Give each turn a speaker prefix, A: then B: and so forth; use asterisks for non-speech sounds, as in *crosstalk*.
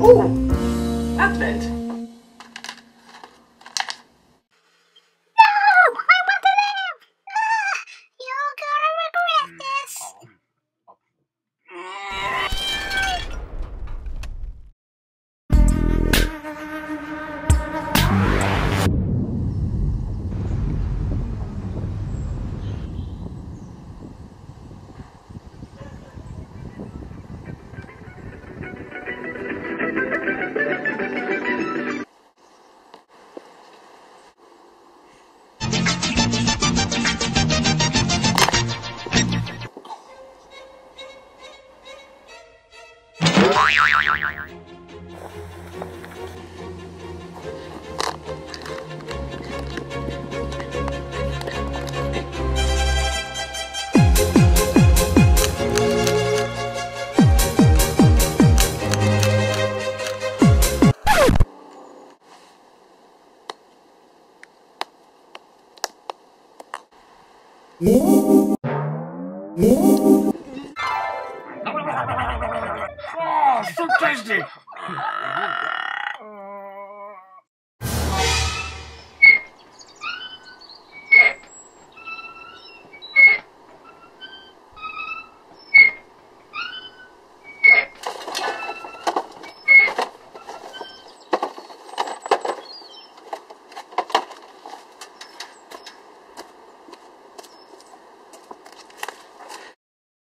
A: Ooh, Advent. Oh, so tasty. *laughs*